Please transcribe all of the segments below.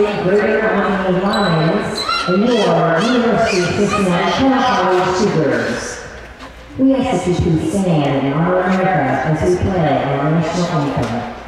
State Greater Washington Lions and your University of Cincinnati College Cougars. We ask that you please stand and honor America as we play our national anthem.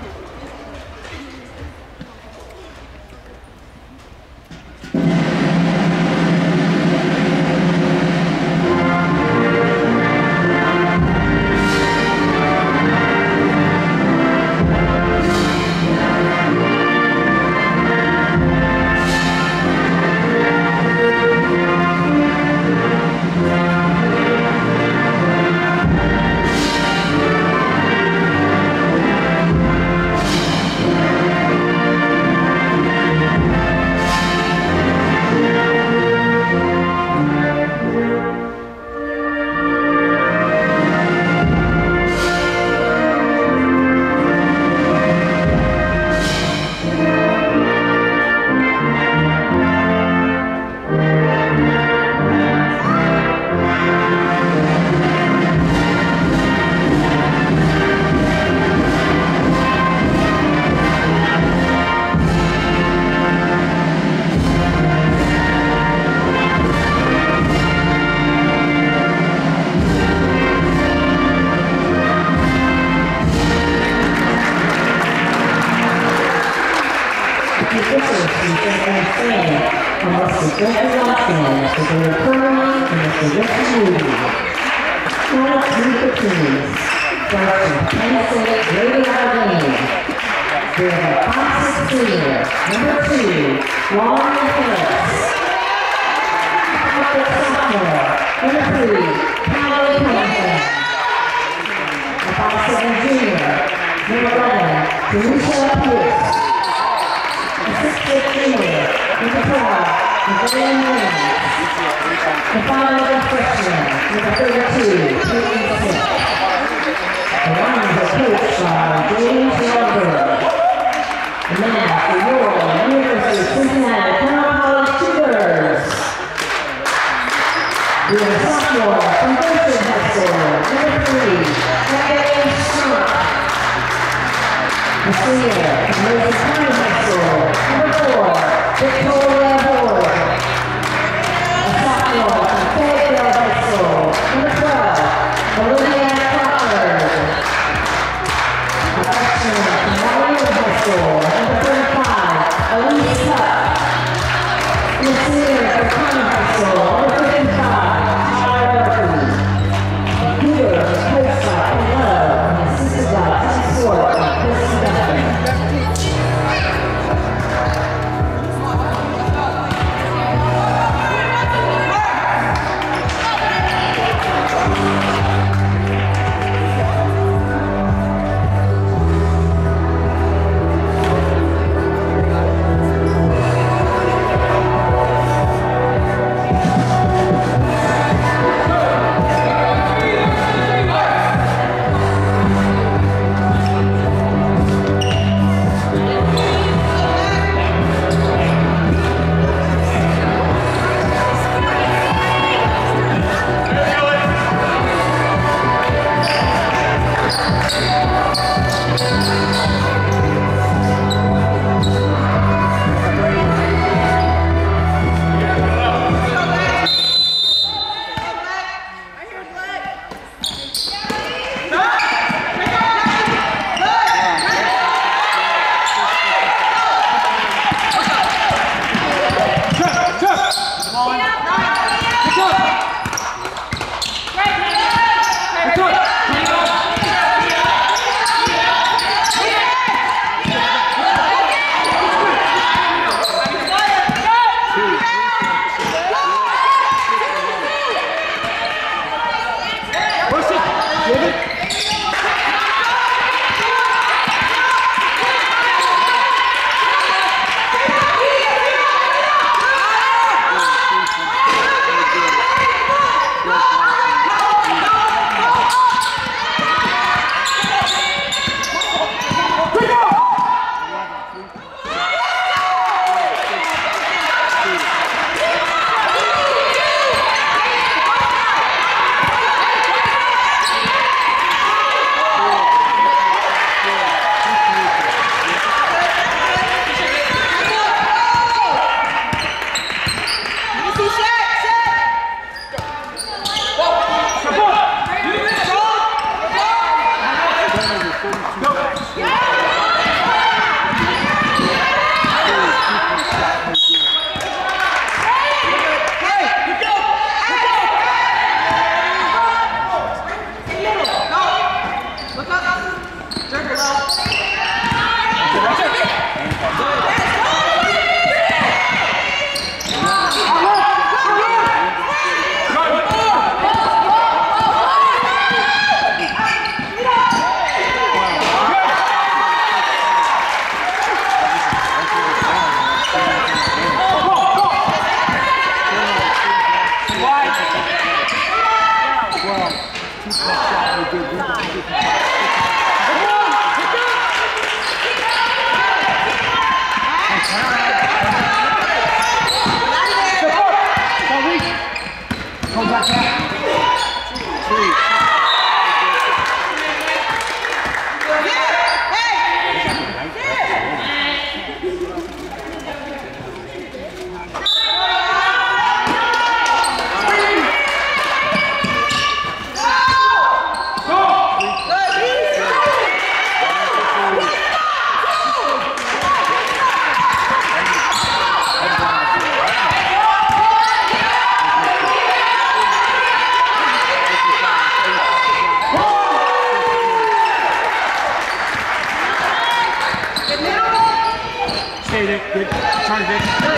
Good. Turn Vic.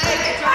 Hey,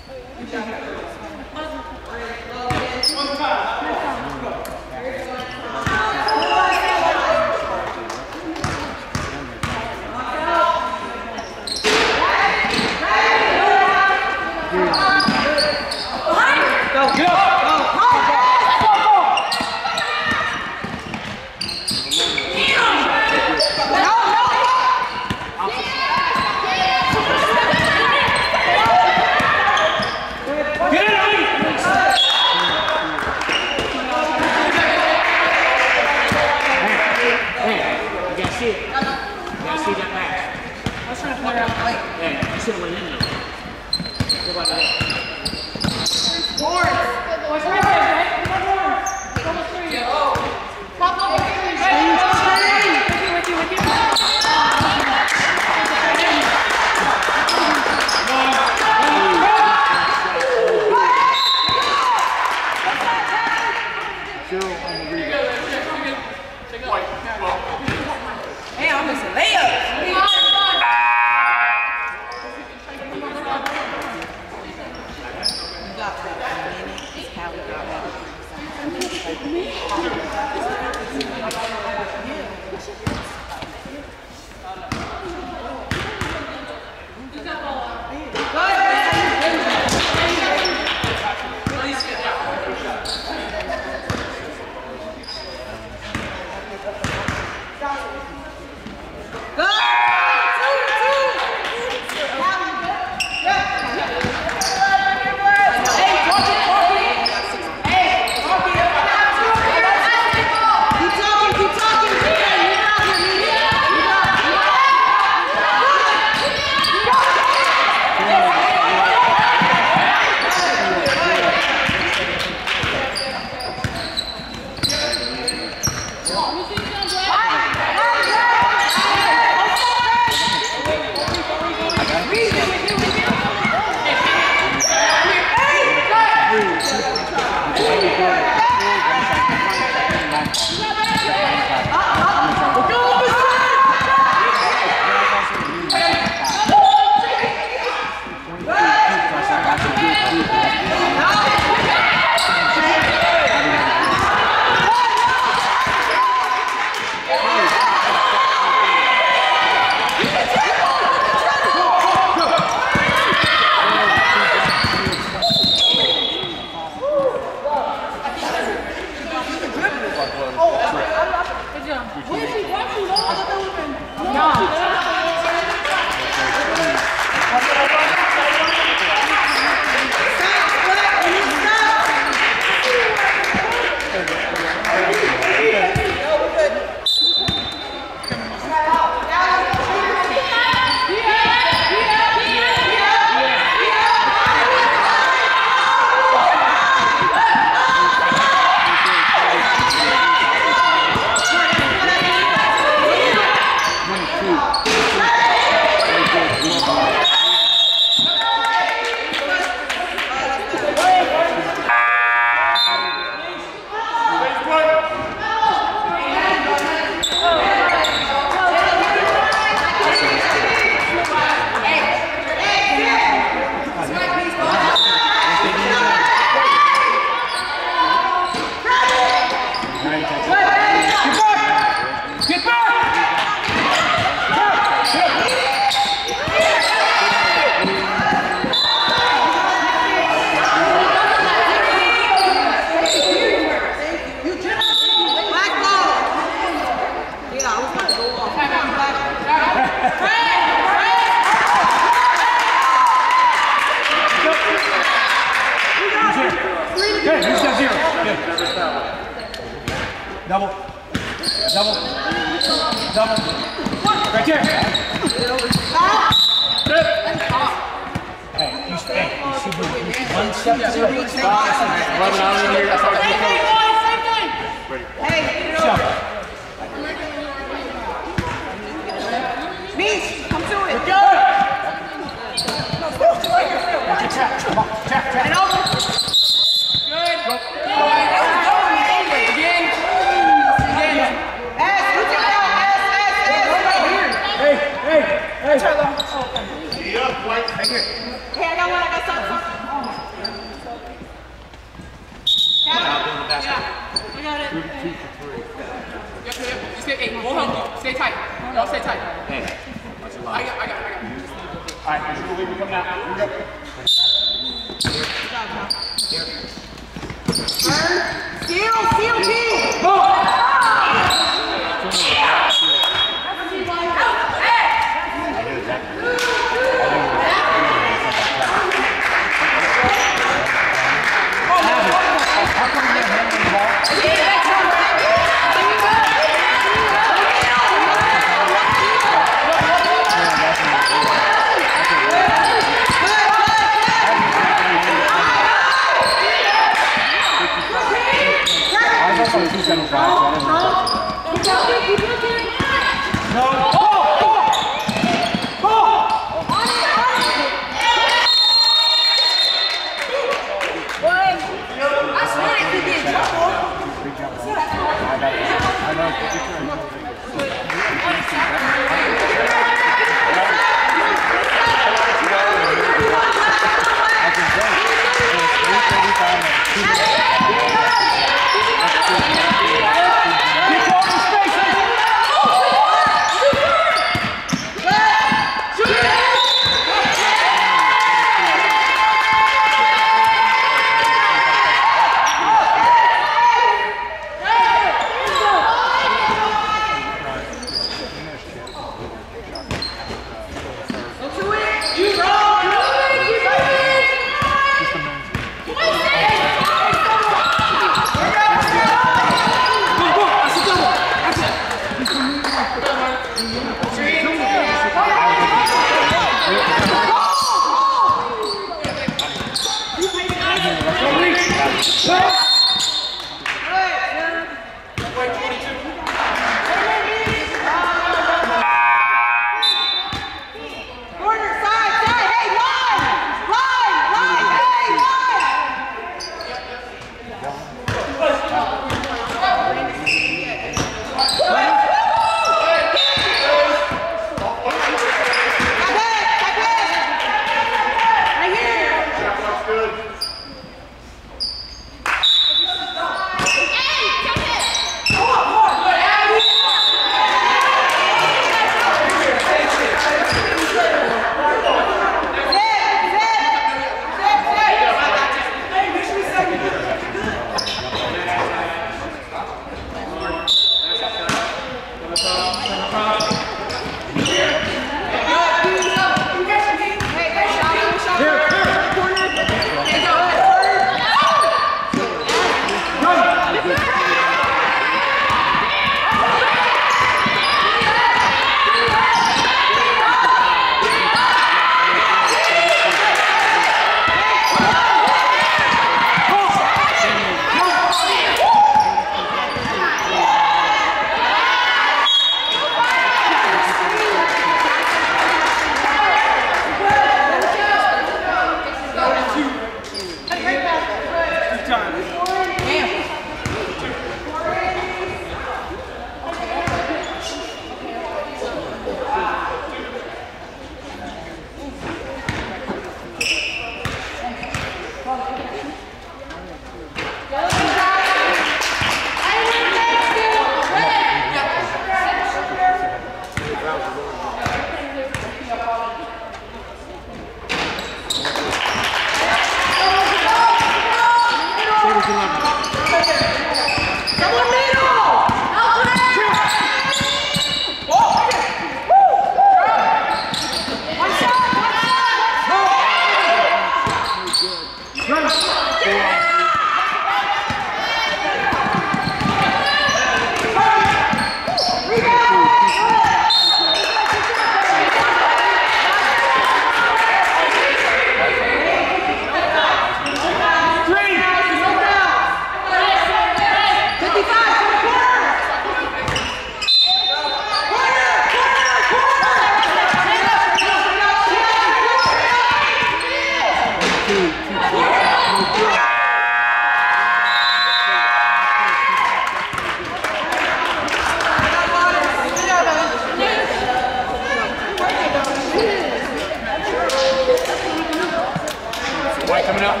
out.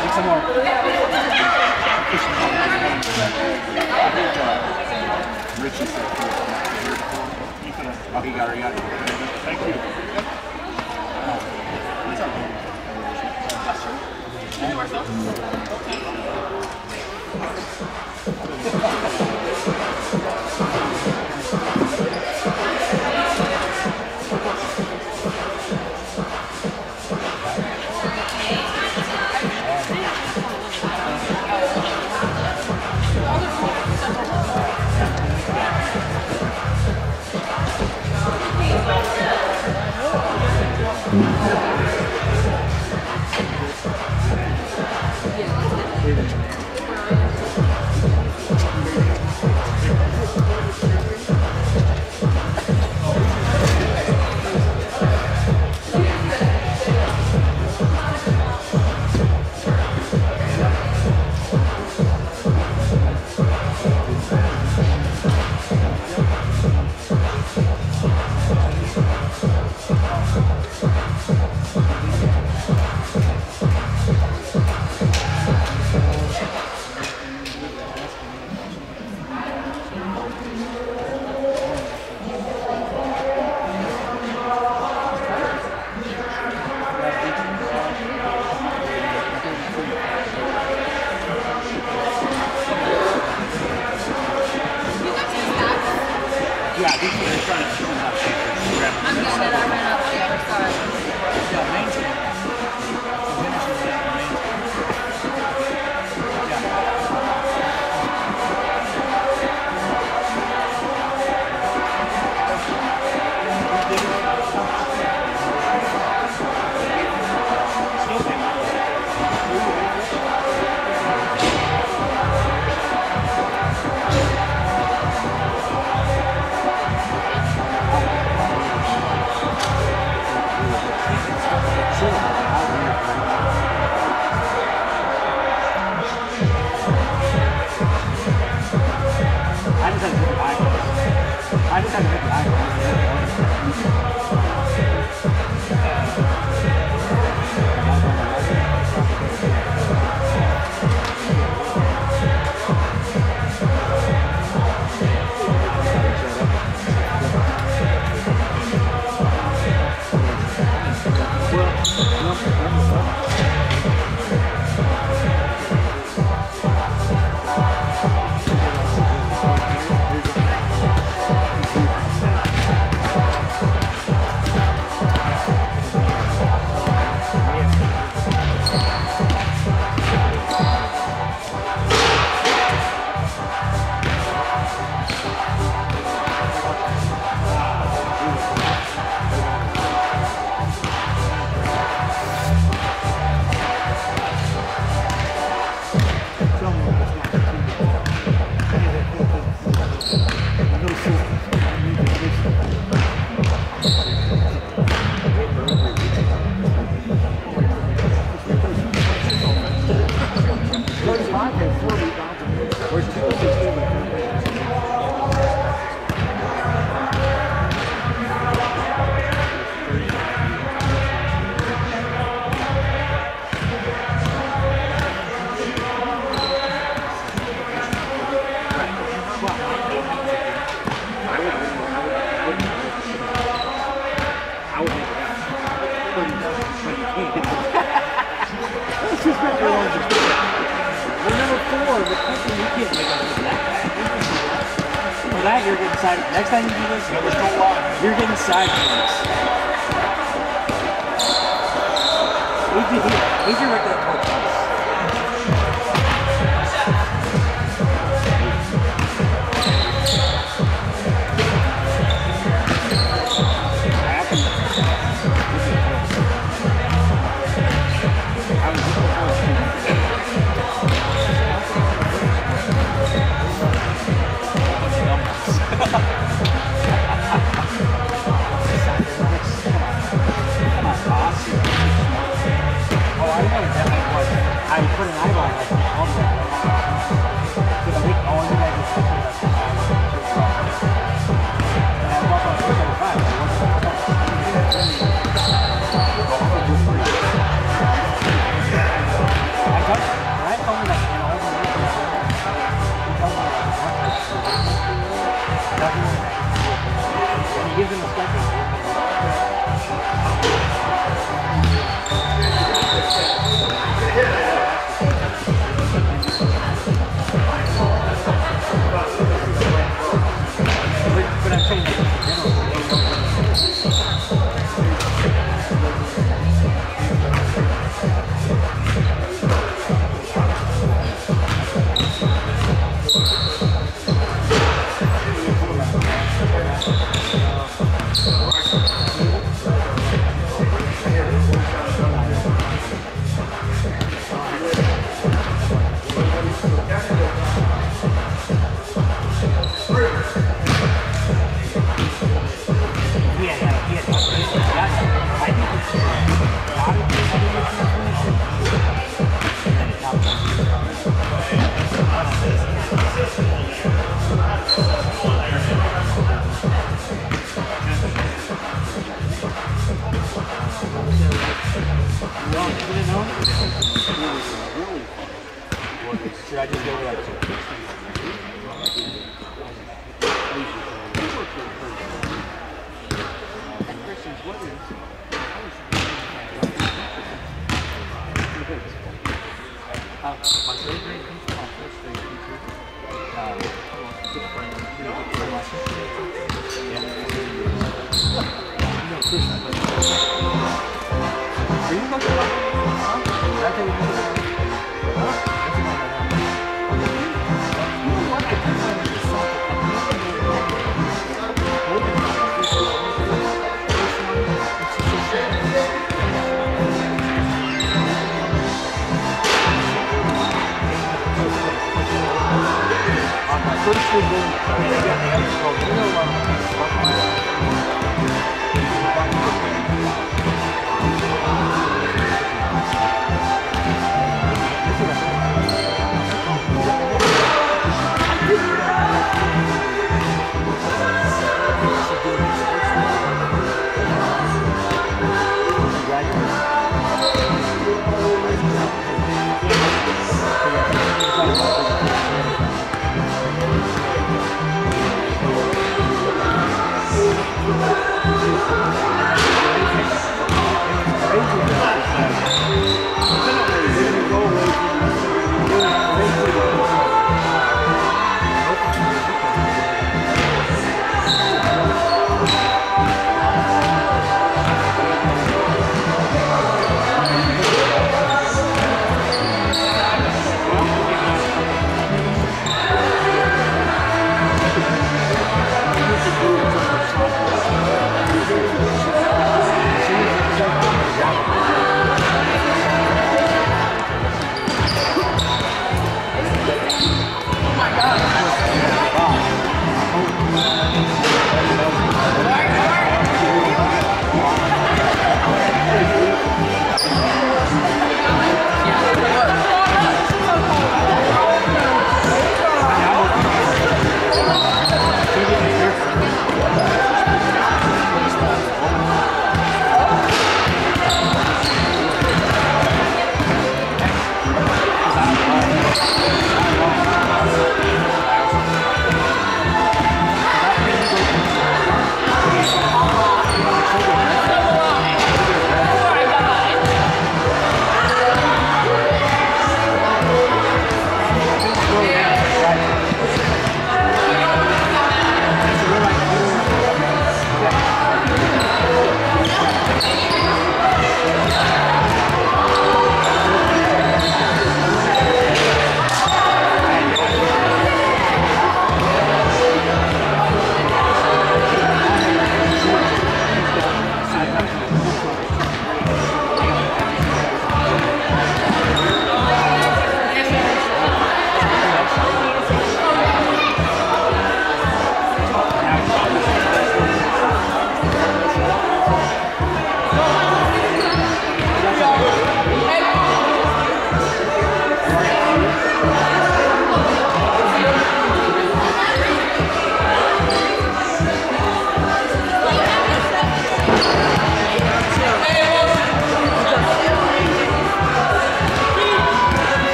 Take some more. Richie said, oh, got it, got it. Thank you. Any more stuff? Okay.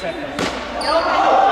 Set